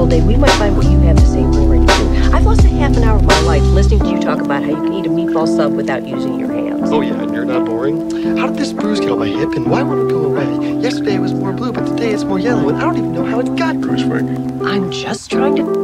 whole day, we might find what you have to say boring too. I've lost a half an hour of my life listening to you talk about how you can eat a meatball sub without using your hands. Oh yeah, and you're not boring. How did this bruise get on my hip, and why won't it go away? Yesterday it was more blue, but today it's more yellow, and I don't even know how it got bruised. Frank, I'm just trying to